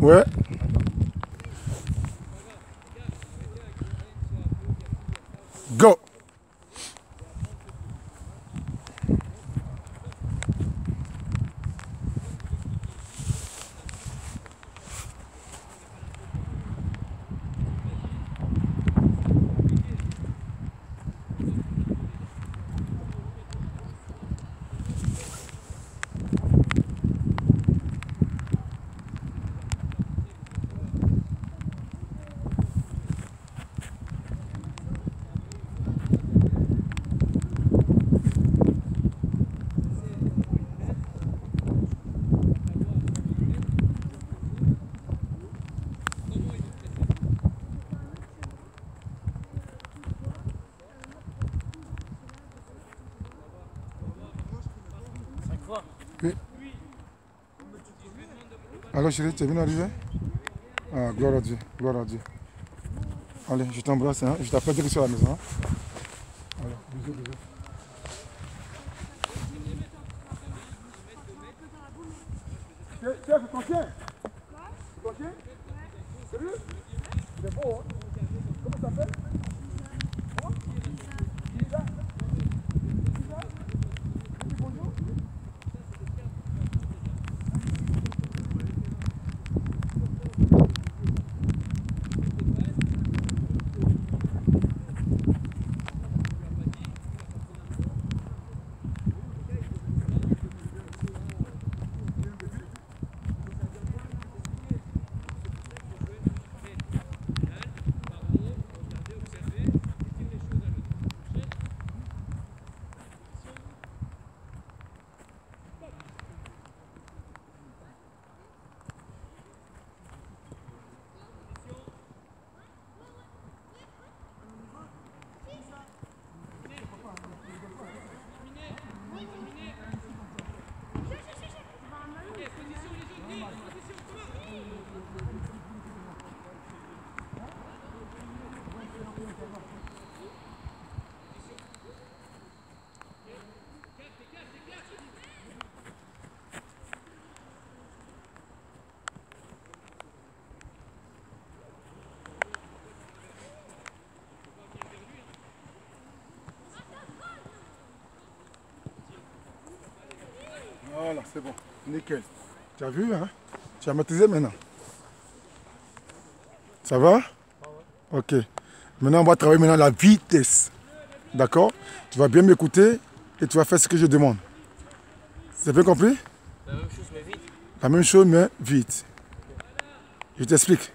Ouais. Go. Oui. Alors chérie, tu es venu arriver? Ah, gloire à Dieu, gloire à Dieu. Allez, je t'embrasse, hein. je t'appelle à la maison. Hein. Allez, bisous, bisous. Chef, chien? Ton chien? Sérieux Il est beau, hein Comment ça s'appelle? Voilà, c'est bon. Nickel. Tu as vu, hein? Tu as maîtrisé maintenant? Ça va? Ok. Maintenant, on va travailler maintenant la vitesse. D'accord? Tu vas bien m'écouter et tu vas faire ce que je demande. C'est bien compris? La même chose mais vite. La même chose, mais vite. Je t'explique.